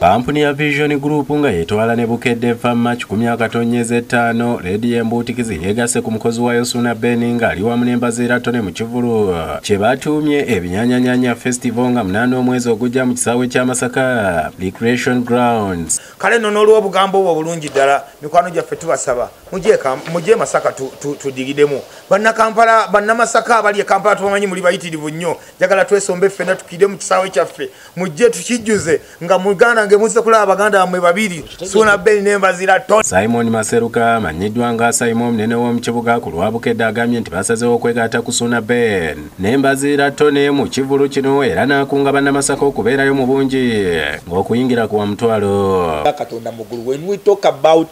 kampuni ya vision group nga yetwala ne bukedde famach ku myaka tonyeza ettaano redi yembuutikizi yegase ku mukozi wayo suna beni nga ali wamu n'embaziira tone mu kivulu kye ebinyanyanyanya festival nga munaana omwezi ogujja mu kisaawe ky'amasaka recreation grounds. Kale nno n'olw'obugambo obwo bulungi ddala mikwano gyaffe tubasaba mujje masaka tudigidemu bannakampala bannamasaka abali e kampala tubamanyi muli bayitirivu nnyo jagala twesombe ffenna tukide mu kisaawe kyaffe mujje tukijjuze nga muganda nge muzze kulaba baganda bammwe babiri suna beni nembazira ton simon maseruka amanyiddwa nga simon omunene w'omukibuga ku lwabukedde agambye nti basazewo okwegatta ku suna ben nembaziira tone mu kivulu kino era n'akunga bannamasaka okubeerayo mu bungi ng'okuyingira ku wamutwalo katonda muggulu when we talk about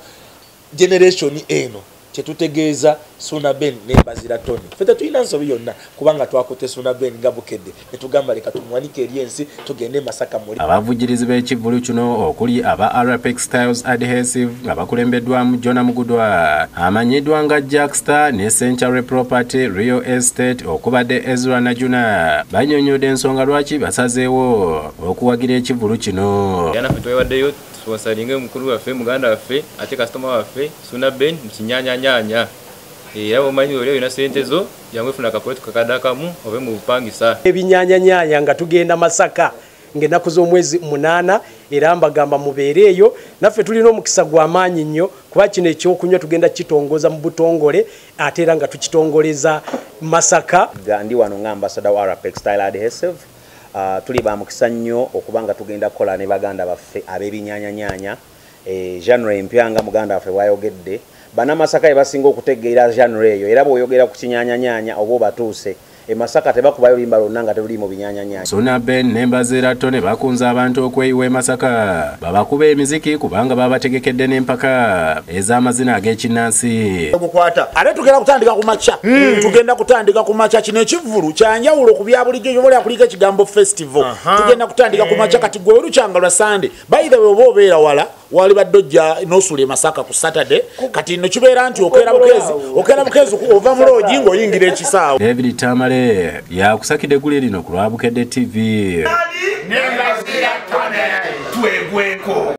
generation eno kyetutegeeza suna ben nembazira tony. Fe tetulina nsobi yonna kubanga twakote suna ben nga bukedde. Netugamba leka tumwanike eri ensi tugende masaka muli. Abavugirizi b'ekivulu kino okuli aba arapex styles adhesive nga bakulembeddwamu jona mugudwa. Amanyiddwa nga jackstar ne century property real estate okubadde ezra najuna banyonyodde ensonga lwaki basazeewo okuwagira ekivulu kino? Yanaffe twewaddeyo tuwasalinge mukulu waffe muganda waffe ate kasitoma waffe suna ben mukinyanyanyanya era bomanyi oli olina sente zo yangu efuna akakoletu kakadde akamu obe mu bupangisa. Ebinyanyanyanya nga tugenda masaka ngaenaku z'omwezi munaana era mbagamba mubeere eyo. Naffe tulina omukisa gw'amaanyi nnyo kuba kino ekyokunywa tugenda kitongoza mu butongole ate era nga tukitongoleza masaka. Ndi wano nga ambasada wa rapex style adhesive tuli ba mukisa nnyo okuba nga tugenda kukola ne baganda baffe ab'ebinyanyanyanya e, genre empya nga muganda waffe bwayogedde. Bannamasaka ebasinga okutegeera genre eyo era bw'oyogera ku kinyanyanyanya oba obatuuse emasaka tebakubayo limba lonna nga tebuli mu binyanyanyanya sona ben nembaziira tone bakunze abantu okweyiwa emasaka babakuba emiziki kubanga babategekedde n'empaka ez'amazina ag'ekinnansi. Gukwata ate tugenda kutandika ku makya. Tugenda kutandika ku makya. Kino ekivulu kyanjawulo ku bya bulijjo kyobola kuliko ekigambo festival. Tugenda kutandika ku makya. Kati gwe olukyanga lwa sande bayithe bwe oba obeera wala wali badde ojja nosula emasaka ku saturday. Kati no kibeera nti okeera bukezi okeera bukezi ova mu loogi ng'oyingira ekisaawe. David tamale yakusakidde eggule lino ku lwabukedde tv nembazira tone twegweko